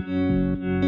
Música